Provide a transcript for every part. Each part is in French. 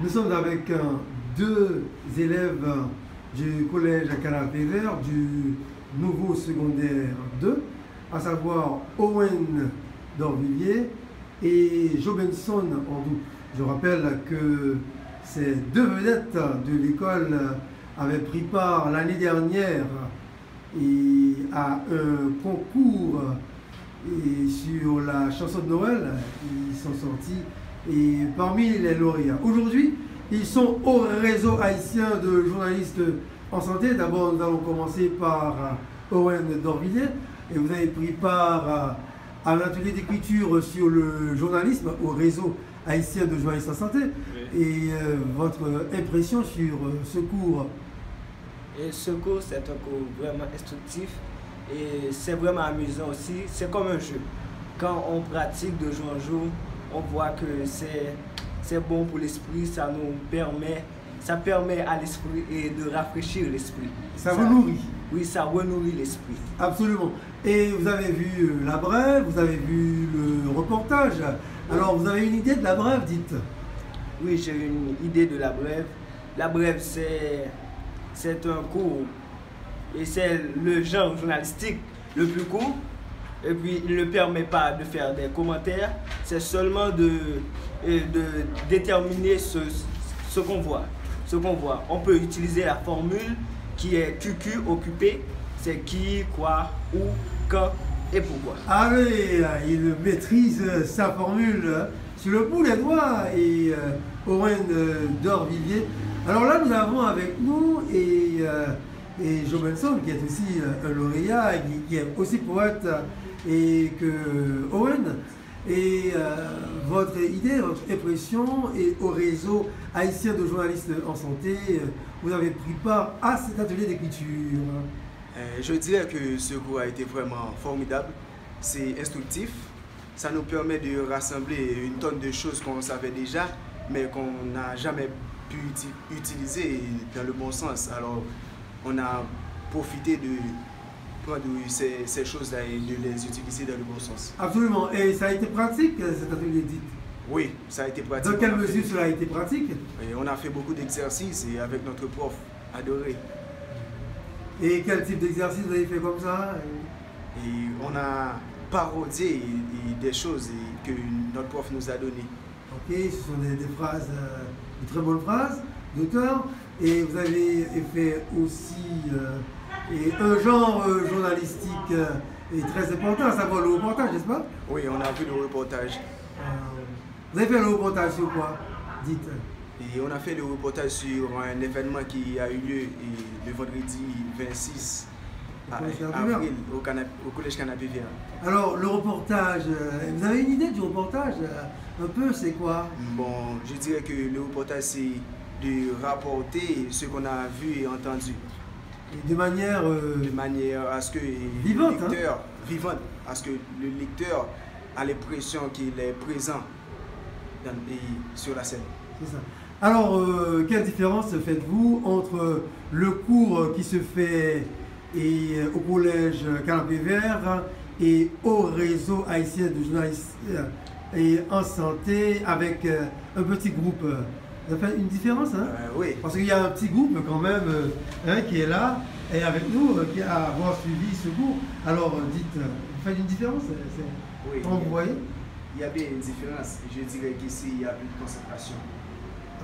Nous sommes avec euh, deux élèves du collège à Canapé Vert du nouveau secondaire 2, à savoir Owen d'Orvilliers et Jobenson Andou. Je rappelle que ces deux vedettes de l'école avaient pris part l'année dernière à un concours sur la chanson de Noël. Ils sont sortis et parmi les lauréats. Aujourd'hui, ils sont au réseau haïtien de journalistes en santé. D'abord, nous allons commencer par Owen Dorvilliers et vous avez pris part à un atelier d'écriture sur le journalisme au réseau haïtien de journalistes en santé. Et euh, votre impression sur euh, ce cours? Et ce cours, c'est un cours vraiment instructif et c'est vraiment amusant aussi. C'est comme un jeu. Quand on pratique de jour en jour, on voit que c'est bon pour l'esprit, ça nous permet, ça permet à l'esprit et de rafraîchir l'esprit. Ça, vous nourrit Oui, ça renourrit l'esprit. Absolument. Et vous avez vu euh, la brève, vous avez vu le reportage. Alors, vous avez une idée de la brève, dites Oui, j'ai une idée de la brève. La brève, c'est c'est un cours et c'est le genre journalistique le plus court. Et puis, il ne permet pas de faire des commentaires, c'est seulement de, de déterminer ce, ce qu'on voit. Ce qu'on voit. On peut utiliser la formule qui est QQ occupé, c'est qui, quoi, où, quand et pourquoi. Ah oui, il maîtrise sa formule sur le bout des doigts et euh, Owen euh, d'Orvilliers alors là, nous avons avec nous et, euh, et Benson, qui est aussi euh, un lauréat, qui, est aussi poète, et que Owen. Et euh, votre idée, votre impression, et au réseau haïtien de journalistes en santé, vous avez pris part à cet atelier d'écriture. je dirais que ce cours a été vraiment formidable. C'est instructif. Ça nous permet de rassembler une tonne de choses qu'on savait déjà, mais qu'on n'a jamais pu utiliser dans le bon sens. Alors, on a profité de prendre ces, ces choses-là et de les utiliser dans le bon sens. Absolument. Et ça a été pratique, cet atelier dit? Oui, ça a été pratique. Dans quelle mesure cela a été pratique? Et On a fait beaucoup d'exercices et avec notre prof, adoré. Et quel type d'exercice vous avez fait comme ça? Et on a parodié des choses que notre prof nous a données. Ok, ce sont des, phrases... Euh, une très bonne phrase d'auteur. Et vous avez fait aussi euh, et un genre euh, journalistique euh, est très important, à savoir le reportage, n'est-ce pas? Oui, on a vu le reportage. vous avez fait le reportage sur quoi Dites? Et on a fait le reportage sur un événement qui a eu lieu le vendredi 26 avril au, au, collège Canapé Vert. Alors, le reportage, vous avez une idée du reportage un peu, c'est quoi? Bon, je dirais que le reportage, c'est de rapporter ce qu'on a vu et entendu. De manière... Euh, de manière à ce que vivante, le hein? lecteur, vivante, à ce que le lecteur a l'impression qu'il est présent dans le pays, sur la scène. C'est ça. Alors, euh, quelle différence faites-vous entre le cours qui se fait et, euh, au collège Canapé Vert et au réseau haïtien de journalistes et en santé avec un petit groupe. Ça fait une différence, hein euh, Oui. Parce qu'il y a un petit groupe quand même euh, hein, qui est là et avec nous, qui a avoir suivi ce cours. Alors, dites, vous faites une différence Oui. Comment vous voyez Il y a bien une différence. Je dirais qu'ici, il y a plus de concentration.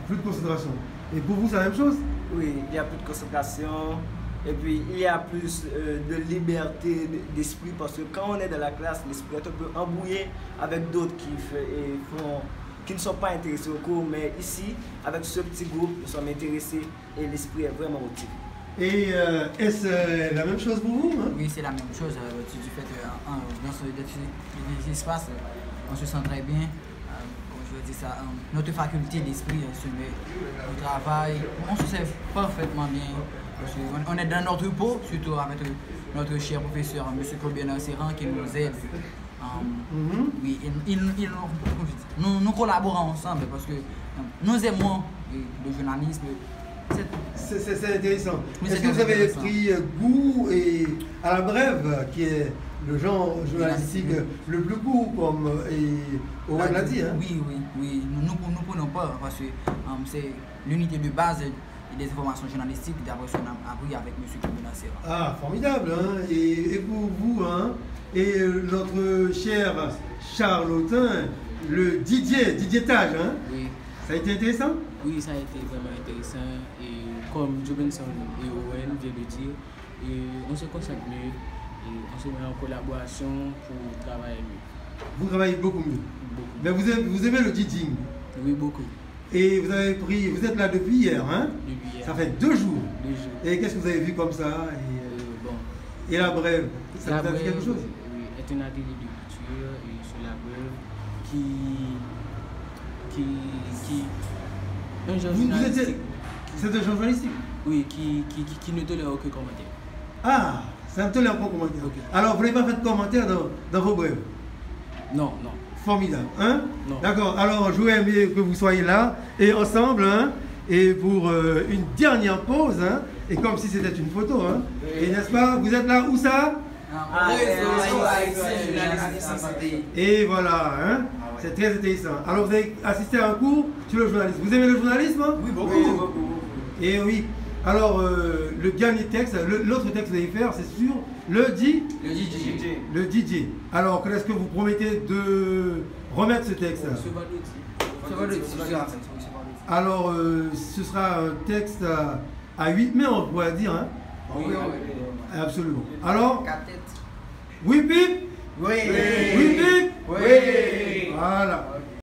Plus de concentration. Et pour vous, c'est la même chose Oui, il y a plus de concentration. Et puis, il y a plus euh, de liberté d'esprit parce que quand on est dans la classe, l'esprit est un peu embrouillé avec d'autres qui, font, qui ne sont pas intéressés au cours. Mais ici, avec ce petit groupe, nous sommes intéressés et l'esprit est vraiment motivé. Et euh, est-ce euh, la même chose pour vous hein? Oui, c'est la même chose. du fait que dans ce espace, on se sent très bien je veux dire ça, notre faculté d'esprit se met au travail. On se sert parfaitement bien on est dans notre peau, surtout avec notre cher professeur, M. Colbert Serran, qui nous aide. Um, oui, nous, nous, collaborons ensemble parce que nous aimons le journalisme, C'est intéressant. Oui, Est-ce que vous avez pris euh, goût et à la brève, qui est le genre journalistique Oui. le plus court, comme euh, Owen l'a dit hein? Oui, oui, oui. Nous nous prenons pas parce que euh, c'est l'unité de base des informations journalistiques d'après ce qu'on a appris avec M. Serra. Ah, formidable, hein et, et pour vous, hein Et notre cher Charlotin, le Didier, Didier Tage, hein Oui, Ça a été intéressant? Oui, ça a été vraiment intéressant. Et comme Jobenson et Owen viennent de dire, et on se concentre mieux et on se met en collaboration pour travailler mieux. Vous travaillez beaucoup mieux. Beaucoup. Mais vous aimez, vous aimez le DJing. Oui, beaucoup. Et vous avez pris, vous êtes là depuis hier, hein Depuis hier. Ça fait deux jours. deux jours. Et qu'est-ce que vous avez vu comme ça Euh, et, bon, euh, et la brève Ça la vous a dit brève, quelque chose oui, est un atelier de culture et sur la brève qui. qui. qui. un journalistique. C'est un journalistique Oui, qui, qui, qui, qui ne tolère aucun commentaire. Ah, ça ne te l'a pas commentaire. Ok. Alors, vous n'avez pas fait de commentaire dans, dans vos brèves Non, non. Formidable, hein? Non. D'accord, alors j'aurais aimé que vous soyez là et ensemble, hein Et pour euh, une dernière pause, hein Et comme si c'était une photo, hein Et n'est-ce pas Vous êtes là où ça? Ah. Et voilà, hein C'est très intéressant. Alors, vous avez assisté à un cours sur le journalisme. Vous aimez le journalisme hein? Oui, beaucoup, beaucoup, beaucoup. Et oui. Alors, euh, le dernier texte, l'autre texte que vous allez faire, c'est sur le dit, Le DJ. le DJ. Alors, est-ce que vous promettez de remettre ce texte? Alors, euh, ce sera un texte à, à 8 mai, on pourrait dire. Hein? Oui, oui, oui. Absolument. Alors, oui, pip Oui. Oui, pip Oui. Voilà.